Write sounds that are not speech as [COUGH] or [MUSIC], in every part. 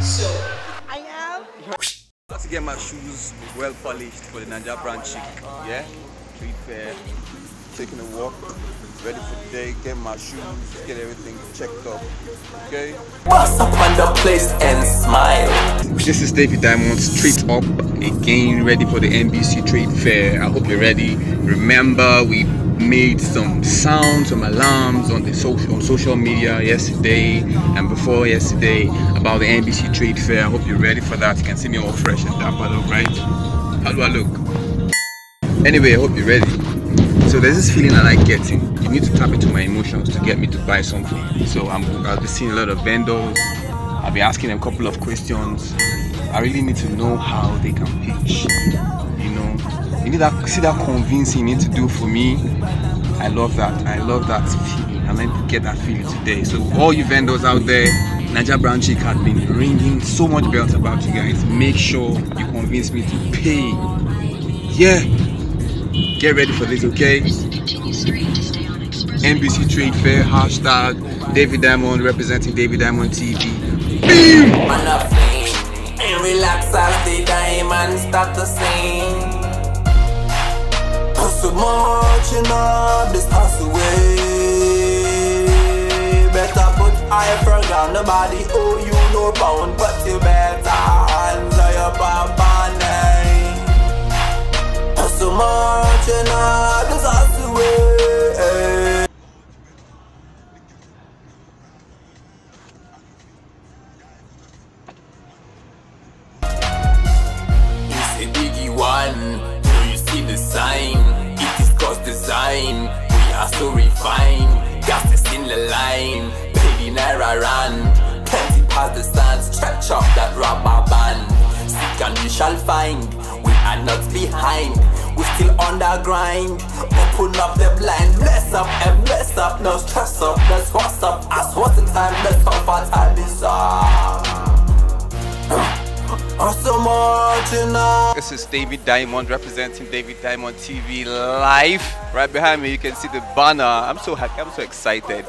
So, I am. I have to get my shoes well polished for the Naija Brand Chick. Yeah? Street fair. Taking a walk. Ready for the day. Get my shoes. Get everything checked up. Okay? Bust up on the place and smile. This is David Diamond Street Up again, ready for the NBC Trade Fair. I hope you're ready. Remember, we made some sounds, some alarms on the social on social media yesterday and before yesterday about the NBC Trade Fair. I hope you're ready for that. You can see me all fresh and dapper, look right. How do I look? Anyway, I hope you're ready. So there's this feeling I like getting. You need to tap into my emotions to get me to buy something. So I'm, I'll be seeing a lot of vendors. I'll be asking them a couple of questions. I really need to know how they can pitch. You need that see that convincing you need to do for me. I love that. I love that feeling. I meant to get that feeling today. So all you vendors out there, Naija Brand Chick has been ringing so much bells about you guys. Make sure you convince me to pay. Yeah. Get ready for this, okay? NBC Trade Fair, hashtag David Diamond representing David Diamond TV. And relax as the diamond start to sing. Hustle much in up this hustle way. Better put eye for ground. Nobody owe you no pound, but you better answer your papa name. Hustle much in up this hustle way. It's a one. Naira. Plenty past the sand. Stretch up that rubber band. Seek and we shall find. We are not behind. We still on the grind. Open up the blind. Bless up and bless up. No stress up. That's what's up. As what's the time? Let's. Awesome much enough. This is David Diamond representing David Diamond TV live. Right behind me, you can see the banner. I'm so happy. I'm so excited.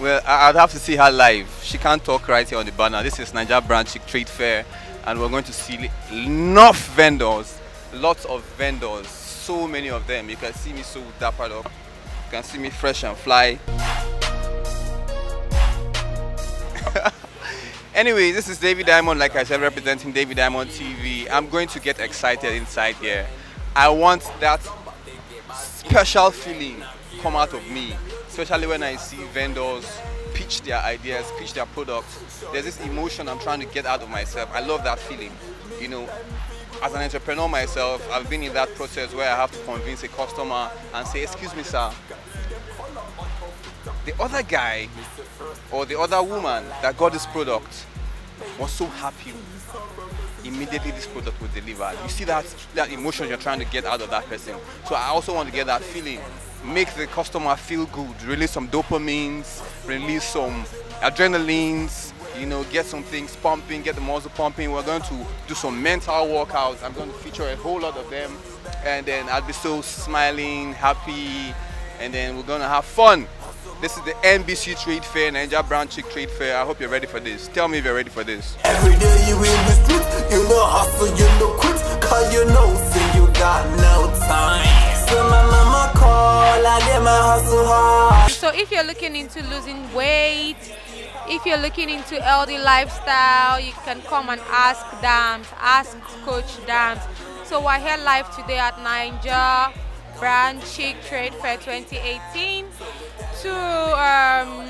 Well, I'd have to see her live. She can't talk right here on the banner. This is Naija Brand Chick Trade Fair, and we're going to see enough vendors, lots of vendors, so many of them. You can see me so dappered up. You can see me fresh and fly. [LAUGHS] Anyway, this is David Diamond, like I said, representing David Diamond TV. I'm going to get excited inside here. I want that special feeling come out of me, especially when I see vendors pitch their ideas, pitch their products. There's this emotion I'm trying to get out of myself. I love that feeling. You know, as an entrepreneur myself, I've been in that process where I have to convince a customer and say, excuse me, sir, the other guy or the other woman that got this product was so happy immediately this product was delivered you see that that emotion you're trying to get out of that person so i also want to get that feeling make the customer feel good release some dopamines release some adrenalines you know get some things pumping get the muscle pumping we're going to do some mental workouts i'm going to feature a whole lot of them and then i'll be so smiling happy and then we're gonna have fun this is the NBC Trade Fair, Naija Brand Chick Trade Fair. I hope you're ready for this. Tell me if you're ready for this. Every day you in the street, you know hustle, you know quit, cause you know you got no time. So if you're looking into losing weight, if you're looking into healthy lifestyle, you can come and ask Dams, ask Coach Dams. So we're here live today at Naija Brand Chick Trade Fair 2018 to um,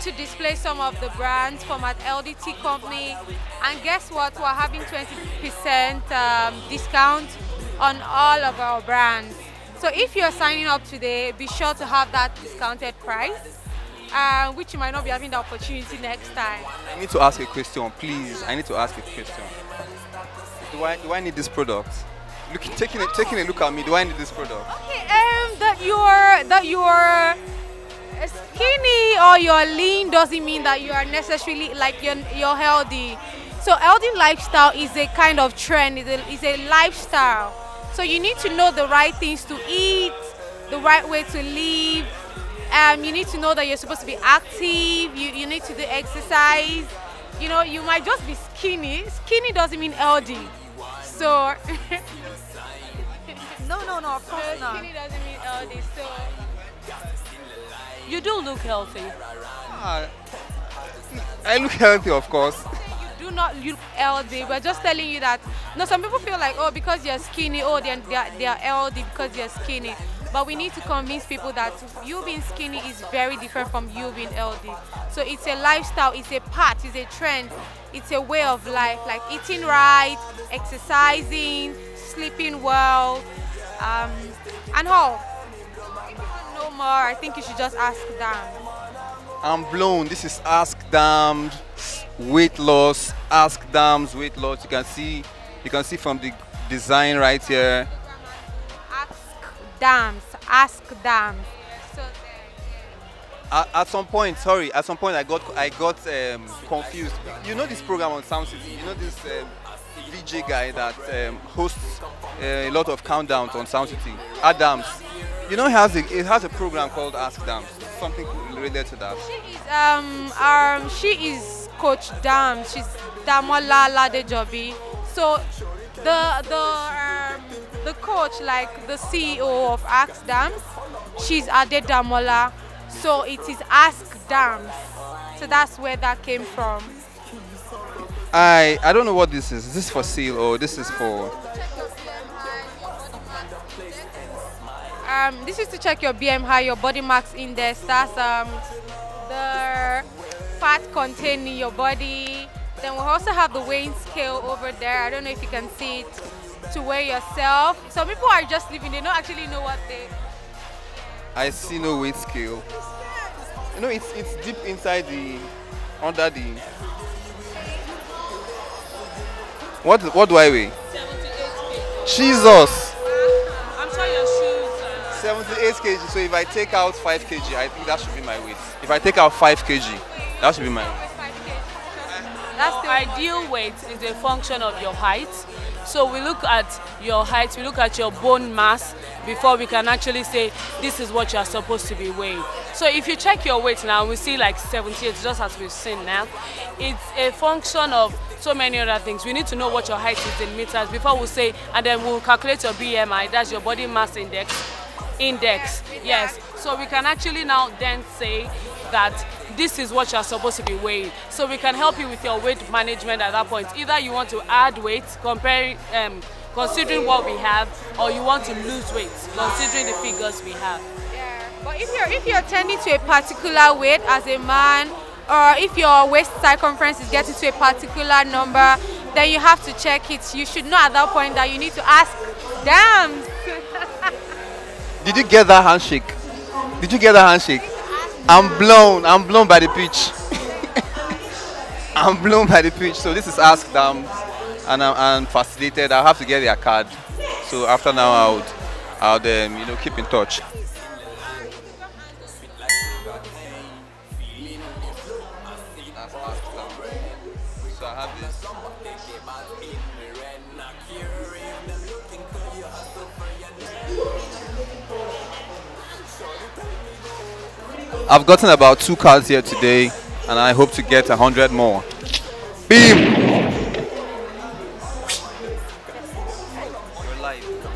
to display some of the brands from an LDT company. And guess what? We're having 20% um, discount on all of our brands. So if you're signing up today, be sure to have that discounted price, uh, which you might not be having the opportunity next time. I need to ask a question, please. I need to ask a question. Do I do I need this product? Look, taking a, taking a look at me. Do I need this product? Okay, um, that you're that you're skinny or you're lean doesn't mean that you are necessarily like you're, you're healthy. So healthy lifestyle is a kind of trend. Is a, is a lifestyle. So you need to know the right things to eat, the right way to live, Um, you need to know that you're supposed to be active. You, you need to do exercise. You know, you might just be skinny. Skinny doesn't mean LD. So, [LAUGHS] No, no, no, of course so not. skinny doesn't mean LD. So, You do look healthy. Ah, I look healthy, of course. Not look LD. We're just telling you that. No, some people feel like, oh, because you're skinny, oh, they're, they're, they're LD because you're skinny. But we need to convince people that you being skinny is very different from you being LD. So it's a lifestyle, it's a part, it's a trend, it's a way of life, like eating right, exercising, sleeping well, um, and all. If you want to know more, I think you should just ask them. I'm blown. This is Ask Dams weight loss. Ask Dams weight loss. You can see, you can see from the design right here. Ask dams, ask dams. So. At, at some point, sorry, at some point I got I got um, confused. You know this program on Sound City. You know this um, VJ guy that um, hosts uh, a lot of countdowns on Sound City. Adams. You know he has a, it has a program called Ask Dams. Something related to that. She is um um she is Coach Dam. She's Damola Ladejobi. So the the um, the coach, like the CEO of Ask Dams, she's Ade Damola. So it is Ask Dams. So that's where that came from. I I don't know what this is. Is this for sale or this is for? Um, this is to check your BMI, your body mass index. That's um, the fat contained in your body. Then we also have the weighing scale over there. I don't know if you can see it to weigh yourself. Some people are just living; they don't actually know what they. I see no weight scale. You know, it's it's deep inside the under the. What what do I weigh? Jesus, I'm sure your shoes. Uh, 78 kg. So if I take out 5 kg, I think that should be my weight. If I take out 5 kg, that should be my weight. That's the ideal weight is a function of your height. So we look at your height, we look at your bone mass before we can actually say this is what you are supposed to be weighing. So if you check your weight now, we see like 78, just as we've seen now. It's a function of so many other things. We need to know what your height is in meters before we say, and then we'll calculate your BMI, that's your body mass index. Index, yes. So we can actually now then say that this is what you're supposed to be weighing. So we can help you with your weight management at that point. Either you want to add weight, comparing, um, considering what we have, or you want to lose weight, considering the figures we have. Yeah. But if you're if you're tending to a particular weight as a man, or if your waist circumference is getting to a particular number, then you have to check it. You should know at that point that you need to ask, damn. [LAUGHS] Did you get that handshake? Did you get that handshake? I'm blown. I'm blown by the pitch. [LAUGHS] I'm blown by the pitch. So this is Ask Them, and I'm, facilitated. I have to get their card. So after now, I'll, I'll um, you know keep in touch. I've gotten about two cards here today, and I hope to get a hundred more. Beam. You're live.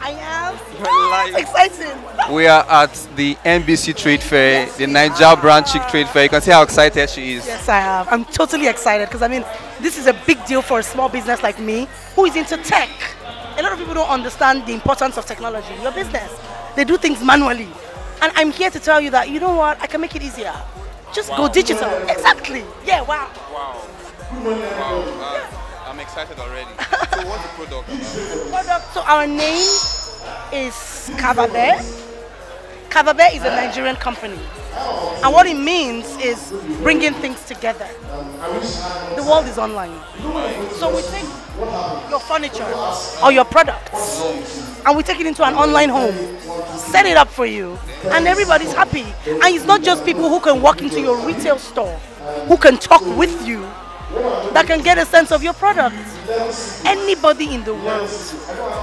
I am You're live. [LAUGHS] excited. We are at the NBC Trade Fair, the Naija Brand Chick Trade Fair. You can see how excited she is. Yes, I am. I'm totally excited because I mean, this is a big deal for a small business like me who is into tech. A lot of people don't understand the importance of technology in your business. They do things manually. And I'm here to tell you that, you know what, I can make it easier. Just go digital. Exactly. Yeah, wow. Wow. Wow. Uh, I'm excited already. [LAUGHS] so what's the product? Product. So our name is Kavabe. Kavabe is a Nigerian company. And what it means is bringing things together. The world is online. So we take your furniture or your products and we take it into an online home, set it up for you, and everybody's happy. And it's not just people who can walk into your retail store, who can talk with you, that can get a sense of your product. Anybody in the world,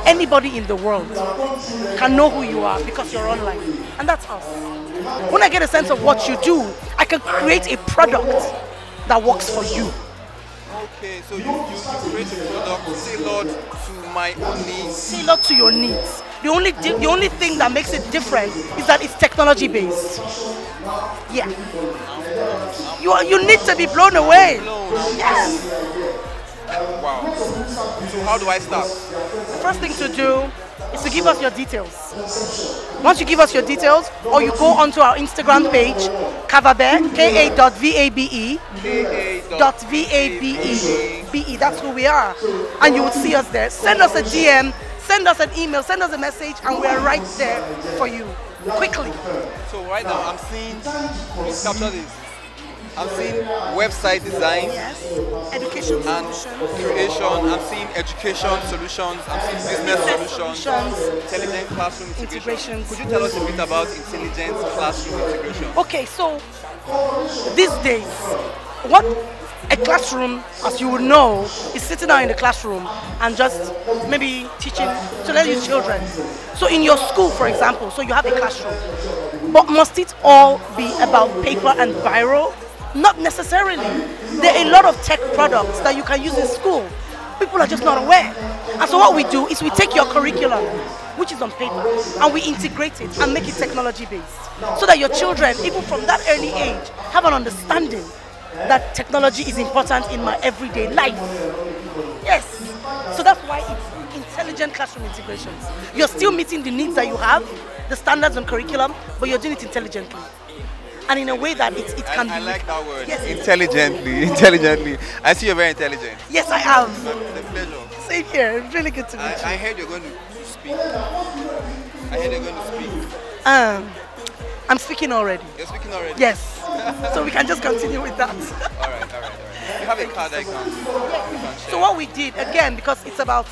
anybody in the world can know who you are because you're online. And that's us. When I get a sense of what you do, I can create a product that works for you. Okay, so you, you, you create a product tailored to my own needs. Tailored to your needs. The only the only thing that makes it different is that it's technology based. Yeah. You are, you need to be blown away. Yes. Wow. So how do I start? The first thing to do is to give us your details. Once you give us your details, or you go onto our Instagram page, Kavabe, K A dot V A B E, dot V A B E, B E. That's who we are, and you will see us there. Send us a DM, send us an email, send us a message, and we are right there for you quickly. So right now I'm seeing, capture this. I'm seeing website design Yes. Education and solutions. creation. I'm seeing education solutions. I'm seeing business solutions. solutions. Intelligent classroom integration. Could you tell us a bit about intelligent classroom integration? Okay, so these days, what a classroom, as you would know, is sitting down in the classroom and just maybe teaching to let your children. So in your school, for example, so you have a classroom, but must it all be about paper and biro? Not necessarily. There are a lot of tech products that you can use in school. People are just not aware. And so what we do is we take your curriculum, which is on paper, and we integrate it and make it technology based. So that your children, even from that early age, have an understanding that technology is important in my everyday life. Yes. So that's why it's intelligent classroom integrations. You're still meeting the needs that you have, the standards and curriculum, but you're doing it intelligently. And in a way that it, it can I, I be. like that word. Yes. Intelligently, [LAUGHS] intelligently. I see you're very intelligent. Yes, I am. It's a pleasure. Same here. Really good to meet I, you. I heard you're going to speak. I heard you're going to speak. Um, I'm speaking already. You're speaking already? Yes. [LAUGHS] so we can just continue with that. All right, all right, all right. You have a card that you can, you can share. So what we did again, because it's about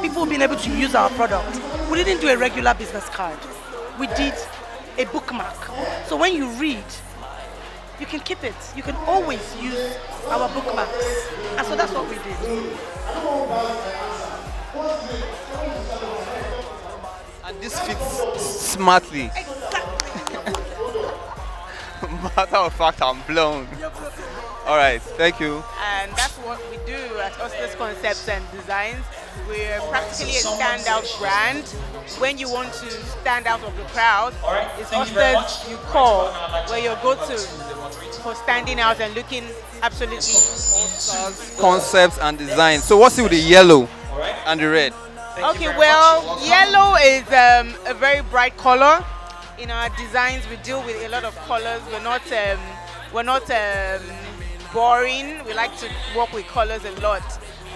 people being able to use our product, we didn't do a regular business card. We did a bookmark. So when you read, you can keep it. You can always use our bookmarks. And so that's what we did. And this fits smartly. [LAUGHS] Matter of fact, I'm blown. All right, thank you. and that's what we do at Oscars Concepts and Designs. We're practically a standout brand. When you want to stand out of the crowd, it's Oscars you call where you go to for standing out and looking absolutely awesome. Concepts and design. So what's it with the yellow and the red? Okay, well, yellow is um, a very bright color. In our designs, we deal with a lot of colors. We're not um, we're not um, boring. We like to work with colors a lot.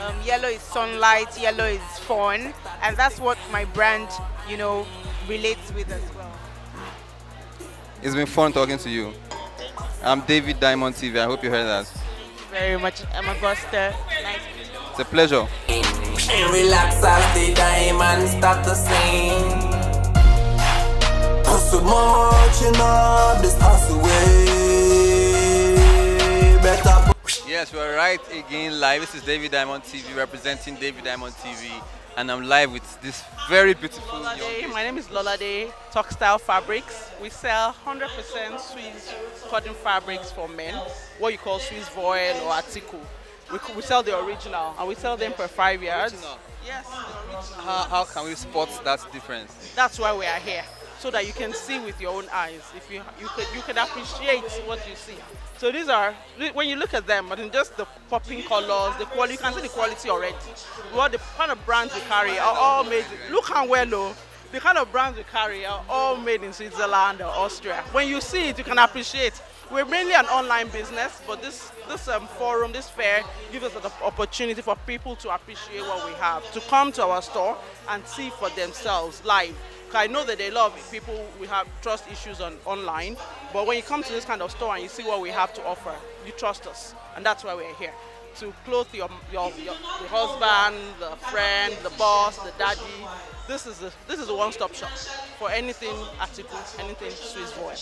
Um, yellow is sunlight. Yellow is fun, and that's what my brand, you know, relates with as well. It's been fun talking to you. I'm David Diamond TV. I hope you heard that. Thank you Very much. I'm Augusta. Nice. It's a pleasure. And relax as the diamond start to sing. Hustle much enough, this hustle way. Yes, we're right again live. This is David Diamond TV representing David Diamond TV, and I'm live with this very beautiful Lolade. lady. My name is Lolade Textile Fabrics. We sell 100% Swiss cotton fabrics for men, what you call Swiss voile or article. We, we sell the original and we sell them per five years. Original. Yes, original. How, how can we spot that difference? That's why we are here, so that you can see with your own eyes. If you you could you can appreciate what you see. So these are when you look at them, but in just the popping colors, the quality, you can see the quality already. What the kind of brands we carry are all made. Look how well, though. The kind of brands we carry are all made in Switzerland or Austria. When you see it, you can appreciate. We're mainly an online business, but this this um, forum, this fair, gives us an opportunity for people to appreciate what we have, to come to our store and see for themselves live. I know that a lot of people we have trust issues on online, but when you come to this kind of store and you see what we have to offer, you trust us, and that's why we're here to clothe your your, your the husband, the friend, the boss, the daddy. This is a, this is a one-stop shop for anything article, anything Swiss voile.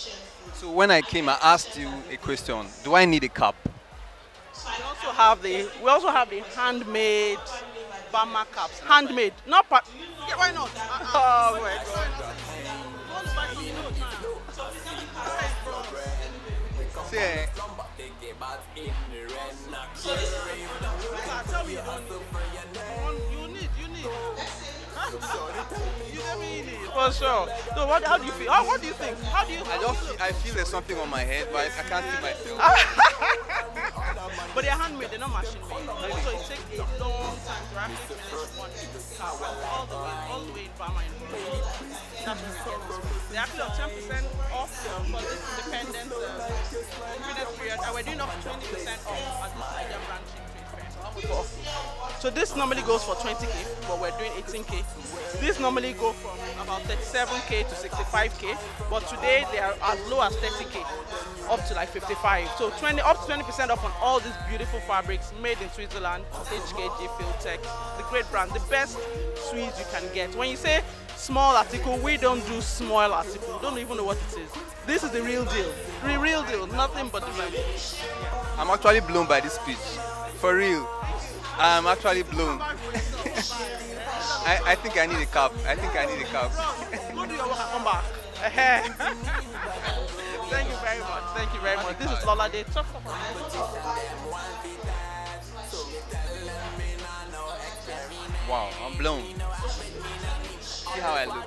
So when I came, I asked you a question. Do I need a cap? You also also have the we also have the handmade Bama caps. Handmade, not part. Yeah, why not? Oh my god. See, eh, Tell me you don't need. You need, you need. you tell need. For sure. So what? How do you feel? How, what do you think? How do you? I just feel, I feel there's something on my head, but I can't see myself. [LAUGHS] They're handmade, they're not machine made. So it takes a long time to actually finish one car all the way, all the way in Bama in. They actually have 10% off for this independent uh, period, and we're doing up to 20% off at this Naija Brand Chick Trade Fair. So this normally goes for 20k, but we're doing 18k. This normally go from about 37k to 65k, but today they are as low as 30k, up to like 55. So 20 up to 20% off on all these beautiful fabrics made in Switzerland, HKG Filtex, the great brand, the best sweets you can get. When you say small article, we don't do small article. Don't even know what it is. This is the real deal. The real deal, nothing but the deal. I'm actually blown by this speech. For real. I'm actually blown. I, I think I need a cap. I think I need a cap. Go do your work and come back. Thank you very much. Thank you very much. This is Lolade. Talk Wow, I'm blown. See how I look.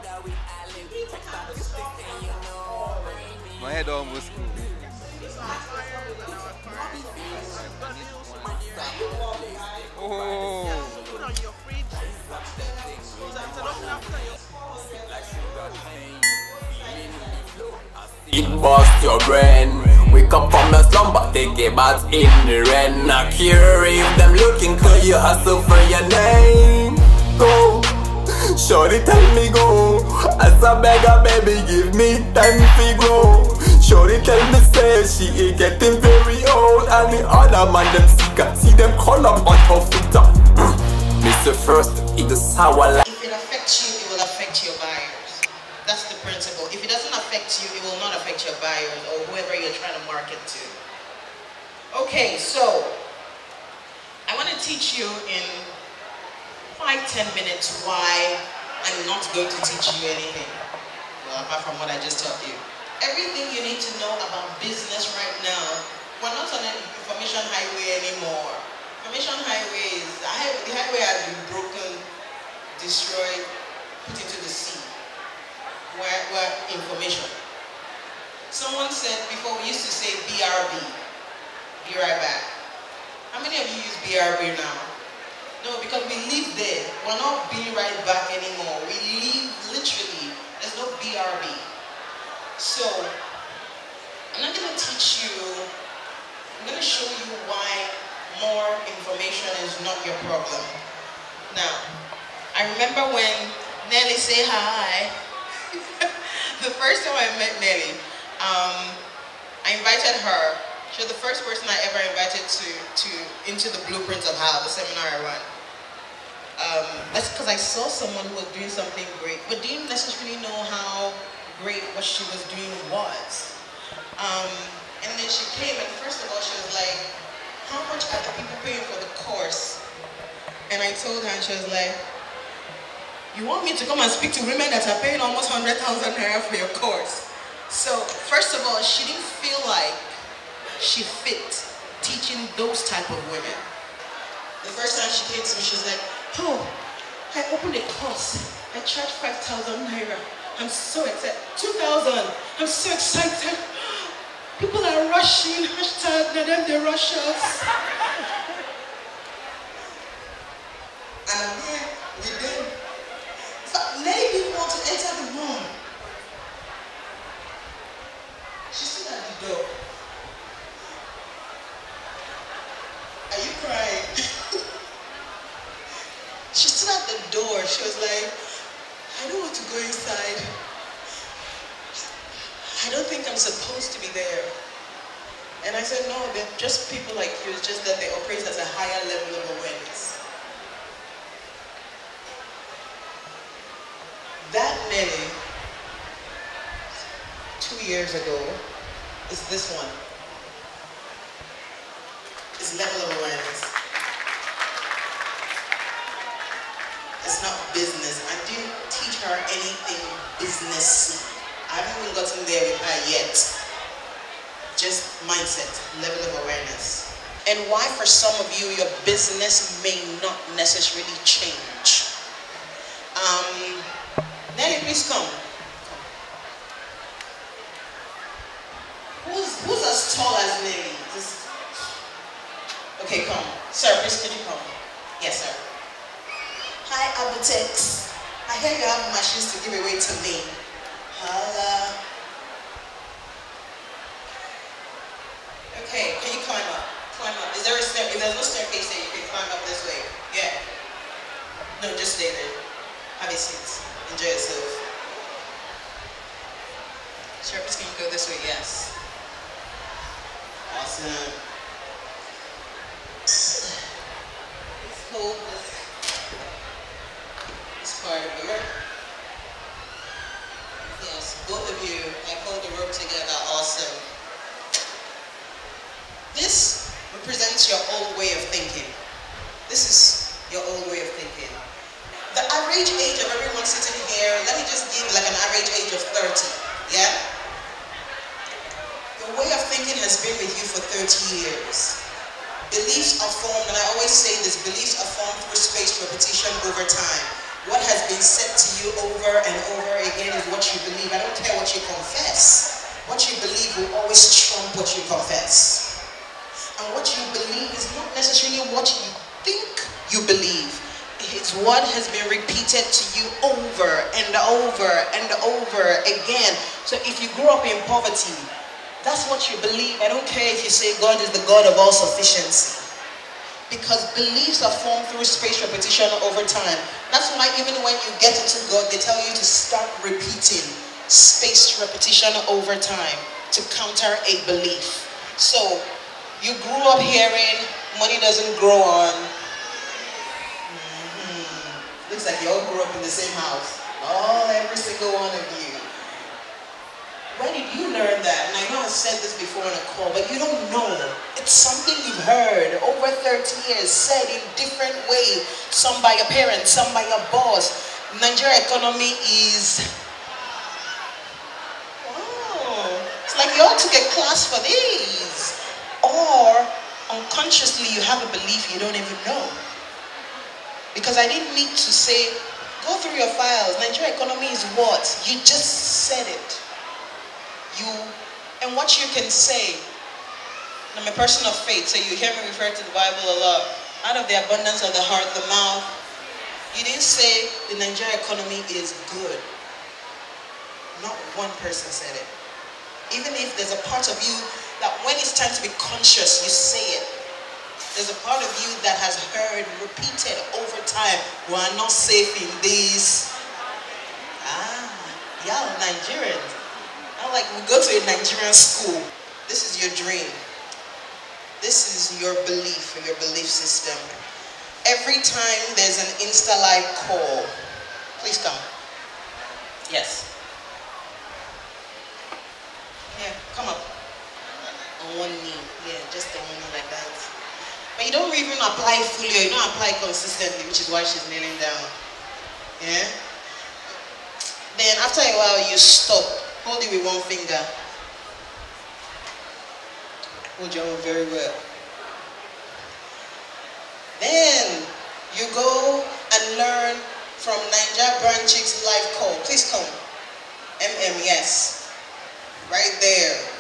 My head almost cool. It bust your brain. We come from the slum, but they get back in the rain. Not care if them looking, cause you hustle for your name. Go, shorty tell me go. As a beggar, baby, give me time to grow. Shorty tell me say she ain't getting very old, and the other man them sick, see them call up on her feet. Mr. Mm. First, it is like. If it affects you, it will affect your buyers. That's the principle. If it doesn't affect you, it will not affect your buyers or whoever you're trying to market to. Okay, so I want to teach you in five, ten minutes why I'm not going to teach you anything. Well, apart from what I just taught you. Everything you need to know about business right now, we're not on an information highway anymore. Information highway is, the highway, the highway has been broken, destroyed, put into the sea. Where, where information. Someone said before we used to say BRB, be right back. How many of you use BRB now? No, because we live there. We're not be right back anymore. We live literally. There's no BRB. So, I'm not going to teach you, I'm going to show you why more information is not your problem. Now, I remember when Nelly say hi. [LAUGHS] the first time I met Nelly, um, I invited her. She was the first person I ever invited to, to into the blueprints of how the seminar I run. Um, that's because I saw someone who was doing something great, but didn't necessarily know how great what she was doing was. Um, and then she came, and first of all, she was like, "How much are the people paying for the course?" And I told her, and she was like, "You want me to come and speak to women that are paying almost hundred thousand naira for your course?" So first of all, she didn't feel like she fit teaching those type of women. The first time she came to me, she was like, "Oh, I opened a course. I charged five thousand naira. I'm so excited. Two thousand. I'm so excited. People are rushing. Hashtag them they rush us." [LAUGHS] And I'm here with them. In fact, Nelly didn't want to enter the room. She stood at the door. Are you crying? she stood at the door. She was like, I don't want to go inside. I don't think I'm supposed to be there. And I said, no, they're just people like you. It's just that they operate at a higher level of awareness. That Nelly, two years ago, is this one. It's level of awareness. It's not business. I didn't teach her anything businessy. I haven't even gotten there with her yet. Just mindset, level of awareness. And why for some of you, your business may not necessarily change. Um, Nelly, please come. Who's, who's as tall as Nelly? Just, okay, come. Sir, please can you come? Yes, sir. Hi, Abutex. I hear you have machines to give away to me. Holla. Okay, can you climb up? Climb up. Is there a stair? If there's no staircase there, you can climb up this way. Yeah. No, just stay there. Have a seat. Enjoy yourself. Sherpas, can you go this way? Yes. Awesome. Let's hold this, this part of the rope. Yes, both of you, I hold the rope together. Awesome. This represents your old way of thinking. This is your old way of thinking. The average age of everyone sitting here, let me just give like an average age of 30. Yeah? The way of thinking has been with you for 30 years. Beliefs are formed, and I always say this, beliefs are formed through spaced repetition over time. What has been said to you over and over again is what you believe. I don't care what you confess. What you believe will always trump what you confess. And what you believe is not necessarily what you think you believe. It's what has been repeated to you over and over and over again. So if you grew up in poverty, that's what you believe. I don't care if you say God is the God of all sufficiency. Because beliefs are formed through space repetition over time. That's why even when you get into God, they tell you to start repeating spaced repetition over time to counter a belief. So you grew up hearing money doesn't grow on. Mm-hmm. Looks like you all grew up in the same house. All, every single one of you. When did you learn that? And I know I said this before in a call, but you don't know. It's something you've heard over 30 years, said in different ways. Some by your parents, some by your boss. Nigeria economy is Oh, it's like you all took a class for these. Or unconsciously you have a belief you don't even know. Because I didn't need to say, go through your files. Nigeria economy is what? You just said it. You and what you can say. I'm a person of faith, so you hear me refer to the Bible a lot. Out of the abundance of the heart, the mouth. You didn't say the Nigeria economy is good. Not one person said it. Even if there's a part of you that when it's time to be conscious, you say it. There's a part of you that has heard repeated over time, we are not safe in this. Ah, y'all Nigerians. I like we go to a Nigerian school. This is your dream. This is your belief, your belief system. Every time there's an Insta Live call, please come. Yes. Yeah, come up. On one knee. Yeah, just on one knee like that. But you don't even apply fully or you don't apply consistently, which is why she's kneeling down. Yeah? Then after a while you stop. Hold it with one finger. Hold your own very well. Then you go and learn from Naija Brand Chick's live call. Please come. MM, yes. Right there.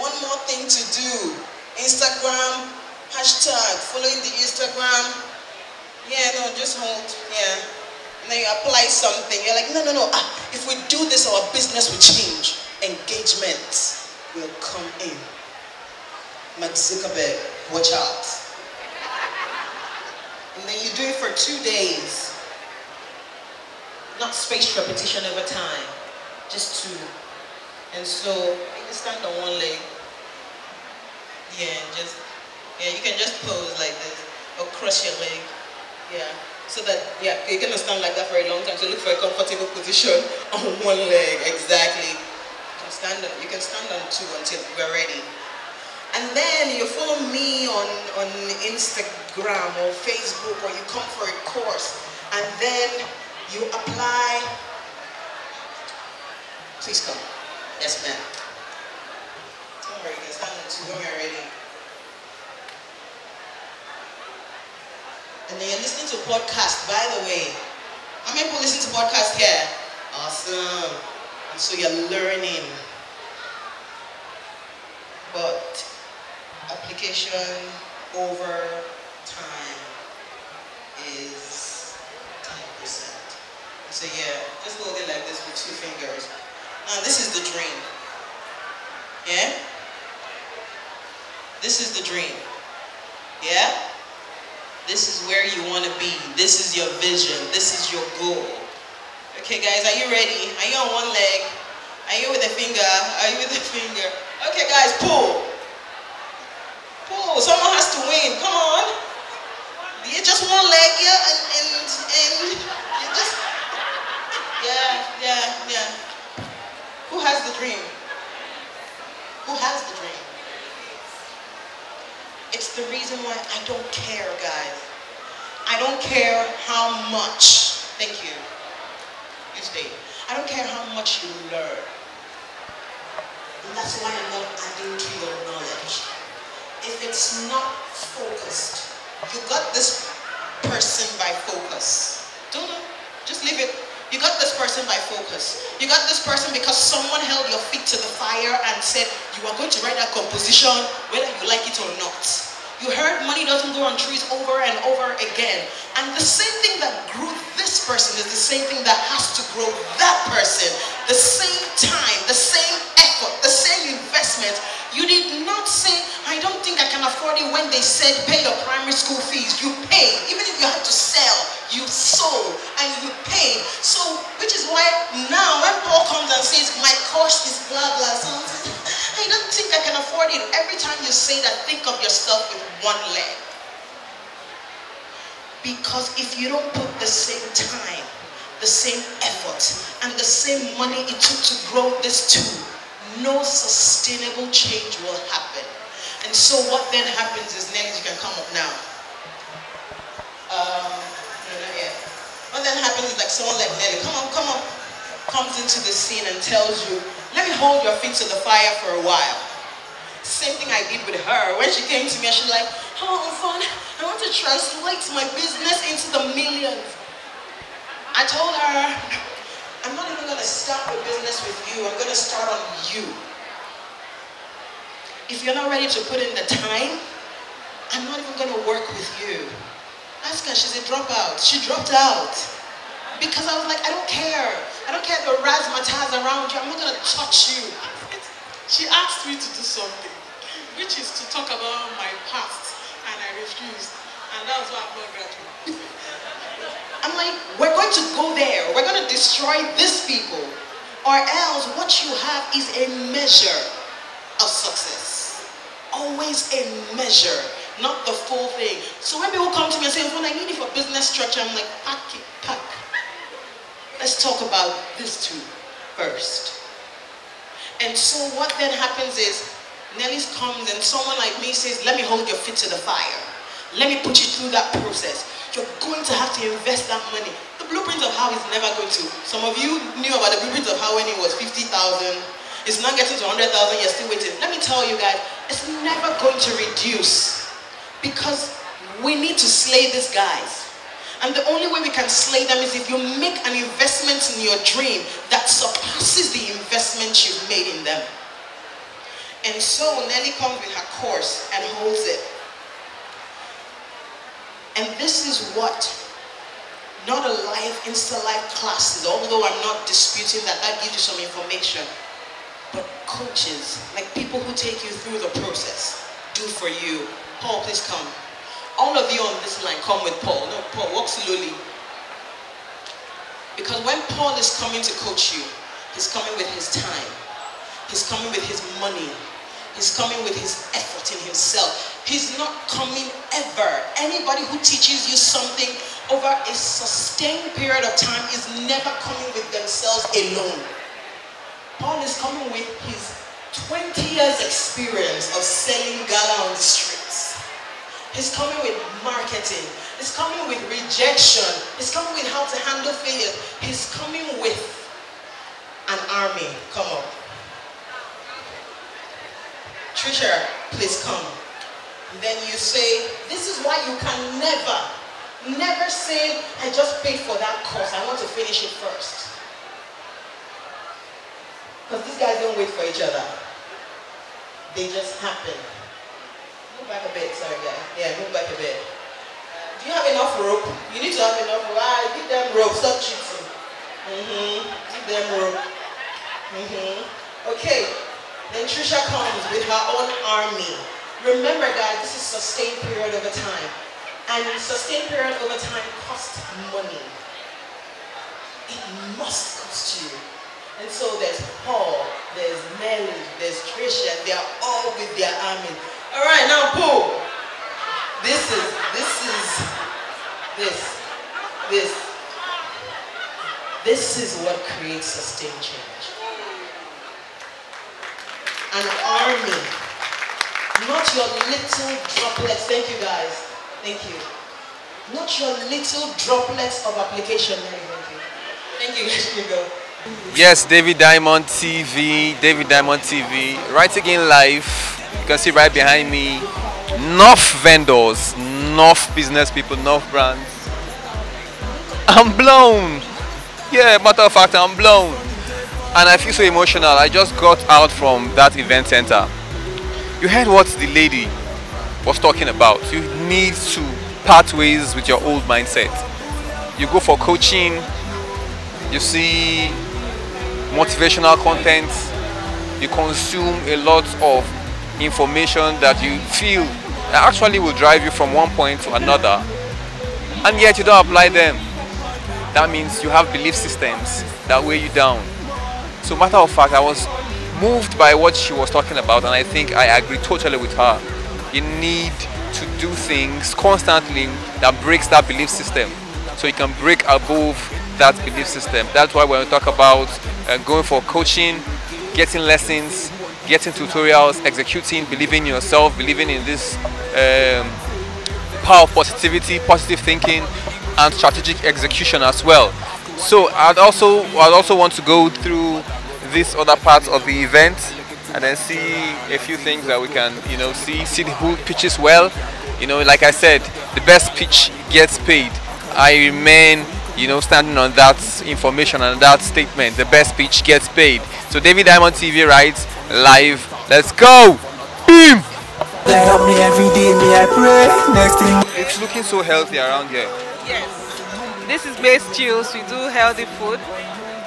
One more thing to do. Instagram, hashtag, following the Instagram. Yeah, no, just hold. Yeah. And then you apply something. You're like, no, no, no. Ah, if we do this, our business will change. Engagement will come in. Mark Zuckerberg, watch out. And then you do it for two days. Not spaced repetition over time. Just two. And so you stand on one leg. Yeah, just yeah, you can just pose like this or cross your leg. Yeah. So that yeah, you're gonna stand like that for a long time. So look for a comfortable position [LAUGHS] on one leg. Exactly. You can stand on you can stand on two until we're ready. And then you follow me on, on Instagram or Facebook or you come for a course and then you apply. Please come. Yes, ma'am. Don't worry, guys. To. And then you're listening to a podcast, by the way. How many people listen to podcast here? Awesome. And so you're learning. But application over time is 10%. So yeah, just hold it like this with two fingers. Now this is the dream. Yeah? This is the dream. Yeah? This is where you want to be. This is your vision. This is your goal. Okay, guys, are you ready? Are you on one leg? Are you with a finger? Are you with a finger? Okay, guys, pull. Pull. Someone has to win. Come on. You just one leg, yeah, and, and, and you just, yeah, yeah, yeah. Who has the dream? Who has the dream? It's the reason why I don't care, guys. I don't care how much. Thank you. You stay. I don't care how much you learn. And that's why I'm not adding to your knowledge. If it's not focused, you got this person by focus. Don't know. Just leave it. You got this person by focus. You got this person because someone held your feet to the fire and said, you are going to write that composition whether you like it or not. You heard money doesn't grow on trees over and over again. And the same thing that grew this person is the same thing that has to grow that person. The same time, the same effort, the same investment. You did not say, I don't think I can afford it when they said pay your primary school fees. You paid. Even if you had to sell, you sold and you paid. So, which is why now when Paul comes and says, my cost is blah, blah, so [LAUGHS] I don't think I can afford it. Every time you say that, think of yourself with one leg. Because if you don't put the same time, the same effort, and the same money it took to grow this too, no sustainable change will happen. And so what then happens is, Nelly, you can come up now. Um, no, not yet. What then happens is like someone like Nelly, come on, come on, comes into the scene and tells you, let me hold your feet to the fire for a while. Same thing I did with her. When she came to me, she's like, oh, fun. I want to translate my business into the millions. I told her, I'm not even going to start a business with you. I'm going to start on you. If you're not ready to put in the time, I'm not even going to work with you. Ask her, she's a dropout. She dropped out. Because I was like, I don't care. I don't care the razzmatazz around you. I'm not going to touch you. [LAUGHS] She asked me to do something, which is to talk about my past, and I refused. And that's why I'm not graduate. I'm like, we're going to go there. We're going to destroy these people. Or else what you have is a measure of success. Always a measure, not the full thing. So when people come to me and say, when I need it for business structure, I'm like, pack it, pack. Let's talk about this too first. And so what then happens is, Nelly's comes and someone like me says, let me hold your feet to the fire. Let me put you through that process. You're going to have to invest that money. The blueprint of how is never going to. Some of you knew about the blueprint of how when it was 50,000. It's not getting to 100,000, you're still waiting. Let me tell you guys, it's never going to reduce. Because we need to slay these guys. And the only way we can slay them is if you make an investment in your dream that surpasses the investment you've made in them. And so Nelly comes with her course and holds it. And this is what not a live, insta-live classes, although I'm not disputing that that gives you some information, but coaches, like people who take you through the process, do for you. Paul, please come. All of you on this line, come with Paul. No, Paul, walk slowly. Because when Paul is coming to coach you, he's coming with his time. He's coming with his money. He's coming with his effort in himself. He's not coming ever. Anybody who teaches you something over a sustained period of time is never coming with themselves alone. Paul is coming with his 20 years experience of selling gala on the streets. He's coming with marketing. He's coming with rejection. He's coming with how to handle failure. He's coming with an army. Come on. Trisha, please come. And then you say, this is why you can never, never say, I just paid for that course. I want to finish it first. Because these guys don't wait for each other. They just happen. Move back a bit, sorry guys. Yeah, move back a bit. Do you have enough rope? You need to have enough rope. Ah, give them rope, stop cheating. Mm-hmm. Give them rope. Mm-hmm. Okay. Then Trisha comes with her own army. Remember guys, this is sustained period over time. And sustained period over time costs money. It must cost you. And so there's Paul, there's Mary, there's Trisha, they're all with their army. All right, now Paul. This is, this is, this, this. This is what creates sustained change. An army, not your little droplets. Thank you guys. Thank you. Not your little droplets of application. Thank you. Thank you you go. Yes, David Diamond TV, David Diamond TV, right again live. You can see right behind me, enough vendors, enough business people, enough brands. I'm blown. Yeah, matter of fact, I'm blown. And I feel so emotional. I just got out from that event center. You heard what the lady was talking about. You need to part ways with your old mindset. You go for coaching, you see motivational content, you consume a lot of information that you feel actually will drive you from one point to another, and yet you don't apply them. That means you have belief systems that weigh you down. So, matter of fact, I was moved by what she was talking about, and I think I agree totally with her. You need to do things constantly that breaks that belief system so you can break above that belief system. That's why when we talk about uh, going for coaching, getting lessons, getting tutorials, executing, believing in yourself, believing in this um, power of positivity, positive thinking, and strategic execution as well. So I'd also I'd also want to go through this other parts of the event and then see a few things that we can you know see see who pitches well. You know, like I said, the best pitch gets paid. I remain you know, standing on that information and that statement. The best pitch gets paid. So David Diamond TV writes live. Let's go! Boom! It's looking so healthy around here. Yes. This is base juice. We do healthy food,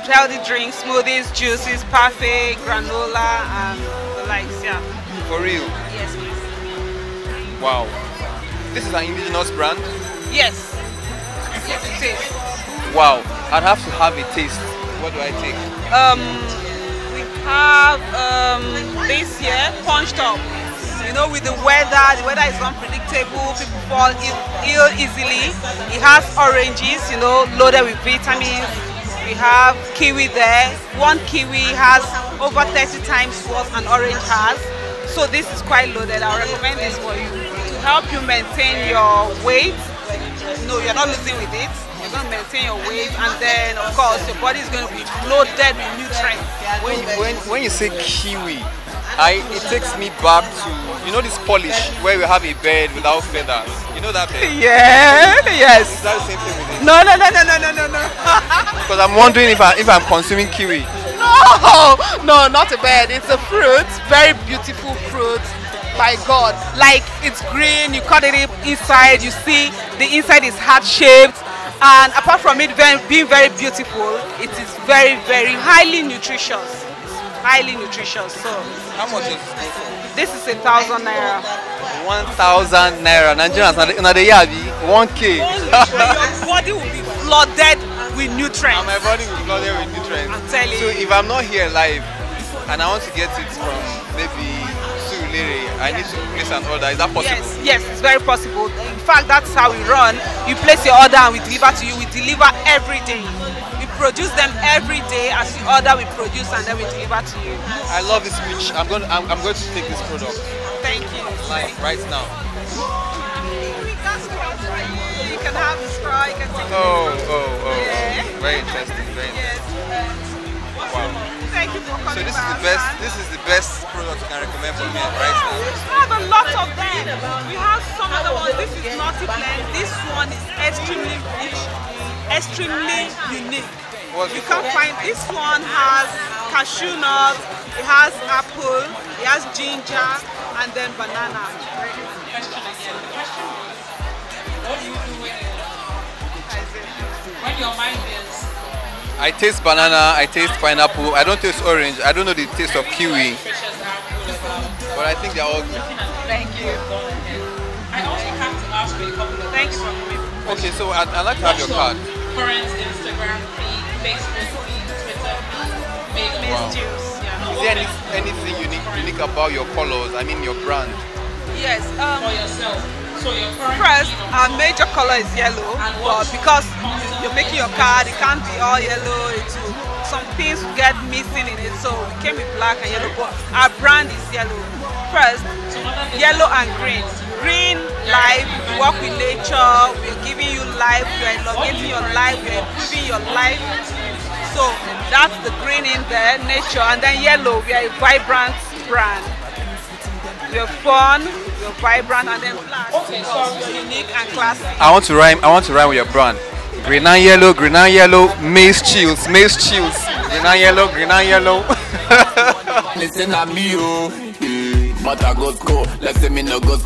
healthy drinks, smoothies, juices, parfait, granola, and the likes. Yeah. For real? Yes, please. Wow. This is an indigenous brand? Yes. Yes, it is. Wow, I'd have to have a taste. What do I take? Um, we have um, this year punched up. You know, with the weather, the weather is unpredictable. People fall ill, Ill easily. It has oranges, you know, loaded with vitamins. We have kiwi there. One kiwi has over 30 times what an orange has. So this is quite loaded. I recommend this for you to help you maintain your weight. No, you're not losing with it You're going to maintain your weight, and then of course your body is going to be loaded with nutrients. When when, when you say kiwi, I it takes me back to you know this polish where we have a bird without feathers. You know that bird? [LAUGHS] Yeah, yes. Is that the same thing with it? No, no, no, no, no, no, no, no. [LAUGHS] because I'm wondering if I if I'm consuming kiwi. No, no, not a bird. It's a fruit, very beautiful fruit by God. Like it's green, you cut it inside, you see the inside is heart shaped and apart from it being very beautiful it is very very highly nutritious highly nutritious so how much is this is a thousand naira one thousand naira nigerians na dey hear one k your body will be flooded with nutrients and my body will be flooded with nutrients i'm telling so you if i'm not here live and i want to get it from maybe Surulere, I need to place an order. Is that possible? Yes, yes, it's very possible. In fact, that's how we run. You place your order and we deliver to you. We deliver every day. We produce them every day. As you order, we produce and then we deliver to you. I love this peach. I'm going. I'm, I'm going to take this product Thank you. like right now. We got straw for you. You can have the straw. You can take Oh, oh, oh, oh. Yeah. Very interesting. Very Yes. wow. Thank you for So this is the best. stand. This is the best product you can recommend for me right now. We have a lot of them. We have some other ones. This is Naughty Blend. This one is extremely rich, extremely unique. What's You can't called? find this one has cashew nut, it has apple, it has ginger, and then banana. When your mind is I taste banana. I taste pineapple. I don't taste orange. I don't know the taste of kiwi, but I think they're all good. Thank you. I also have to ask you a couple of Thank you for coming. Okay, so I'd, I'd like to have your card. Current Instagram feed, Facebook feed, Twitter feed, made Wow. Juice. Is there any, anything unique unique about your colors? I mean your brand. Yes. Um, for yourself. So your current First, our major color is yellow, but because you're making your card, it can't be all yellow. It some things will get missing in it, so we came with black and yellow. But our brand is yellow. First, yellow and green. Green life, we work with nature. We're giving you life. We're elongating your life. We're improving your life. So that's the green in there, nature, and then yellow. We are a vibrant brand. We're fun, we're vibrant, and then black. Okay, so we're unique and classic. I want to rhyme. I want to rhyme with your brand. Green and yellow, green and yellow, maize chills, maize chills. Green and yellow, green and yellow. [LAUGHS] Listen to me, oh. But I go. Let's me no go.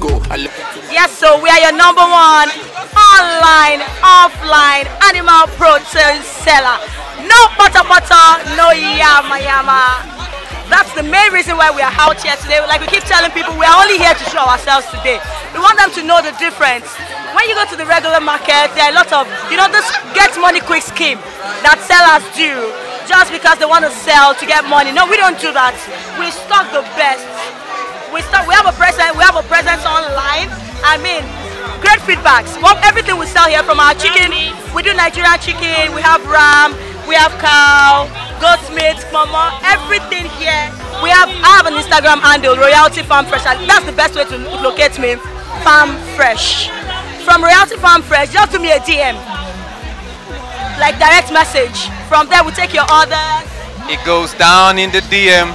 Yes, so we are your number one online, offline animal protein seller. No butter butter, no yama yama. That's the main reason why we are out here today. Like we keep telling people, we are only here to show ourselves today. We want them to know the difference. When you go to the regular market, there are a lot of, you know, this get money quick scheme that sellers do just because they want to sell to get money. No, we don't do that. We stock the best we start we have a presence we have a presence online i mean great feedbacks. Well everything we sell here from our chicken we do nigerian chicken we have ram we have cow goat meat mama everything here. We have i have an instagram handle royalty farm fresh that's the best way to locate me. Farm fresh. From royalty farm fresh just do me a dm like direct message. From there we take your orders It goes down in the DM.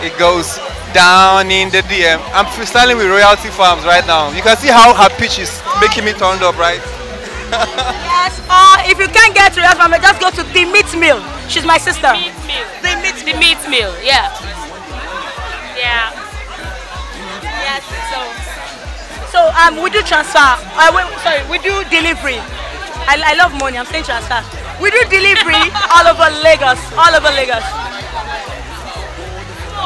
[LAUGHS] It goes down in the DM. I'm freestyling with Royalty Farms right now. You can see how her pitch is making me turned up, right? Yes, or if you can't get to your family, just go to the meat mill. She's my sister. Meat meal. The meat The meat meal, yeah. Yeah. Yes. So, so um, we do transfer. Uh, we, sorry, we do delivery. I, I love money. I'm saying transfer. We do delivery [LAUGHS] all over Lagos. All over Lagos.